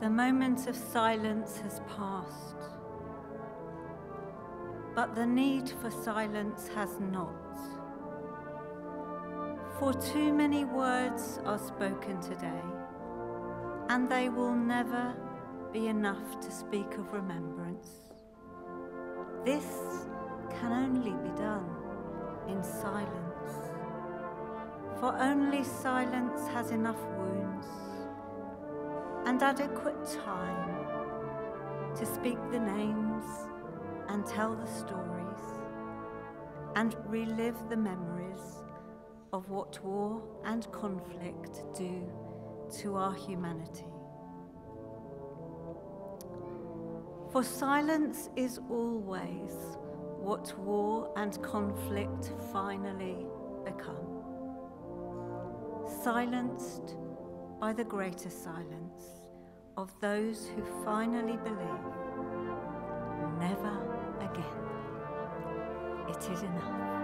The moment of silence has passed, but the need for silence has not. For too many words are spoken today, and they will never be enough to speak of remembrance. This can only be done in silence, for only silence has enough wounds and adequate time to speak the names and tell the stories and relive the memories of what war and conflict do to our humanity. For silence is always what war and conflict finally become. Silenced by the greater silence of those who finally believe never again. It is enough.